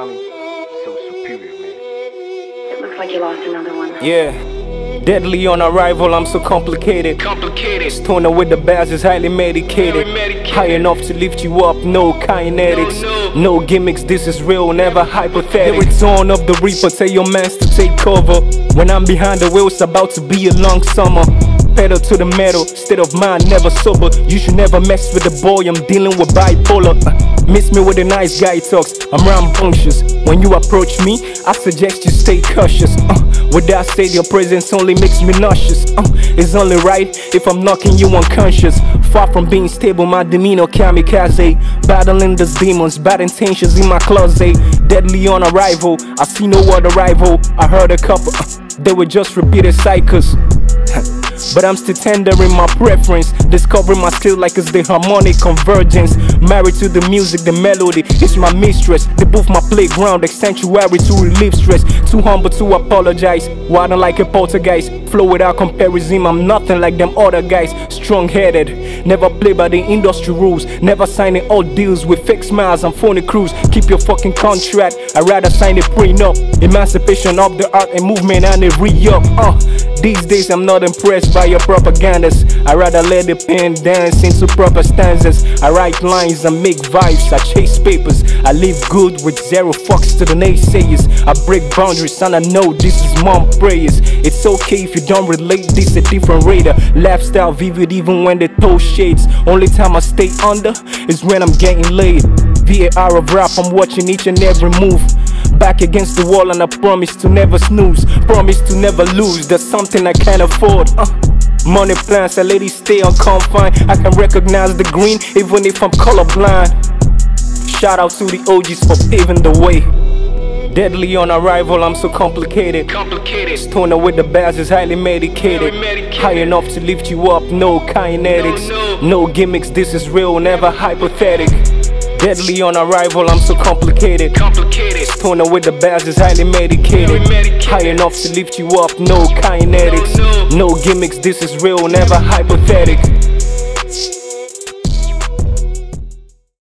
Tommy, so superior, man. It looks like you lost another one. Yeah. Deadly on arrival, I'm so complicated. Complicated. Stoner with the bass is highly medicated. medicated. High enough to lift you up, no kinetics. No, no. no gimmicks, this is real, never hypothetical. It's return of the Reaper, tell your mans to take cover. When I'm behind the wheel, it's about to be a long summer pedal to the metal. State of mind never sober. You should never mess with the boy. I'm dealing with bipolar. Uh miss me with a nice guy talks, I'm rambunctious. When you approach me, I suggest you stay cautious. Uh, with that said, your presence only makes me nauseous. Uh, it's only right if I'm knocking you unconscious. Far from being stable, my demeanor kamikaze. Battling these demons, bad intentions in my closet. Deadly on arrival, I see no other rival. I heard a couple, uh, they were just repeated cycles. But I'm still tendering my preference. Discovering my skill like it's the harmonic convergence. Married to the music, the melody, it's my mistress. The booth, my playground, sanctuary to relieve stress. Too humble to apologize. why don't like a poltergeist. Flow without comparison, I'm nothing like them other guys. Strong headed, never play by the industry rules. Never signing all deals with fake smiles and phony crews. Keep your fucking contract, I'd rather sign a prenup. Emancipation of the art and movement and a re up. Uh, these days I'm not impressed by your propagandas. I rather let the pen dance into proper stanzas. I write lines and make vibes. I chase papers. I live good with zero fucks to the naysayers. I break boundaries and I know this is mom prayers. It's okay if you don't relate. This a different radar. Lifestyle vivid even when they throw shades. Only time I stay under is when I'm getting laid. VAR of rap, I'm watching each and every move. Back against the wall and I promise to never snooze. Promise to never lose. That's something I can't afford. Uh. Money plans, a lady stay on confine. I can recognize the green even if I'm colorblind. Shout out to the OGs for paving the way. Deadly on arrival, I'm so complicated. Complicated. Stoner with the bass is highly medicated. Highly medicated. High enough to lift you up, no kinetics. No, No gimmicks, this is real, never hypothetic. Deadly on arrival, I'm so complicated. Complicated. Stoner with the bass is highly medicated. Medicated. High enough to lift you up, no kinetics. No, No gimmicks, this is real, never hypothetic.